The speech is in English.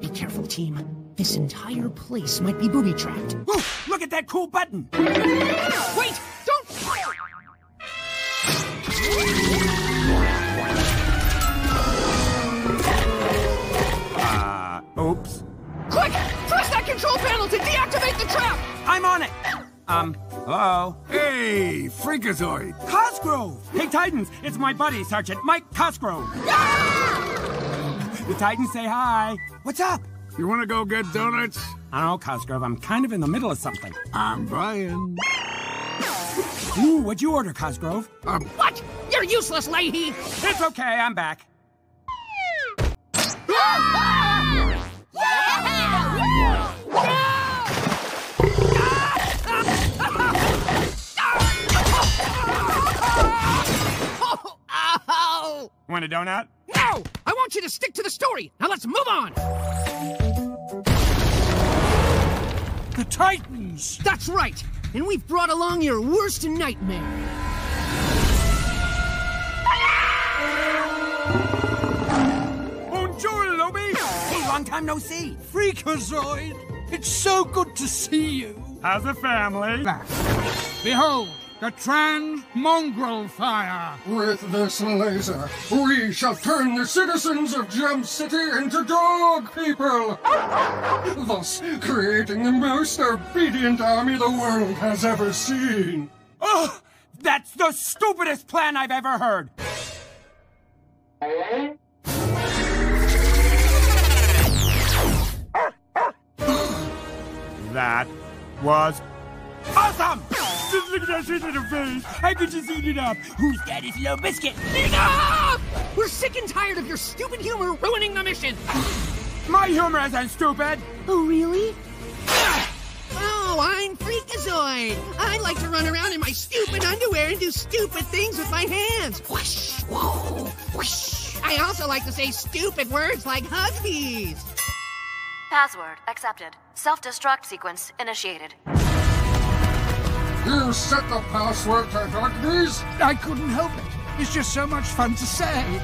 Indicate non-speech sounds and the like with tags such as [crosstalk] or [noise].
Be careful, team. This entire place might be booby trapped. Ooh, look at that cool button! Wait! Don't! Uh, oops. Quick! Press that control panel to deactivate the trap! I'm on it! Um, hello? Hey, Freakazoid! Cosgrove! Hey, Titans, it's my buddy, Sergeant Mike Cosgrove. The Titans say hi. What's up? You wanna go get donuts? I don't know, Cosgrove. I'm kind of in the middle of something. I'm Brian. Ooh, what'd you order, Cosgrove? Um, What? You're useless, Leahy! It's okay, I'm back. Ow! [laughs] Want a donut? No! I want you to stick to the story. Now let's move on. the Titans! That's right. And we've brought along your worst nightmare. Bonjour, Lobby! Hey, long time no see. Freakazoid! It's so good to see you! How's the family? Behold, the Trans Mongrel Fire! With this laser, we shall turn the citizens of Jump City into dog people! [laughs] Thus, creating the most obedient army the world has ever seen! Oh, that's the stupidest plan I've ever heard. that was awesome! Just look at that shit in the face. I could just eat it up. Who's daddy's little biscuit? Enough! We're sick and tired of your stupid humor ruining the mission. My humor isn't stupid. Oh, really? Oh, I'm Freakazoid. I like to run around in my stupid underwear and do stupid things with my hands. Whoosh, whoa, whoosh. I also like to say stupid words like Huggbees. Password accepted. Self-destruct sequence initiated. You set the password to Huggbees? I couldn't help it. It's just so much fun to say. Me.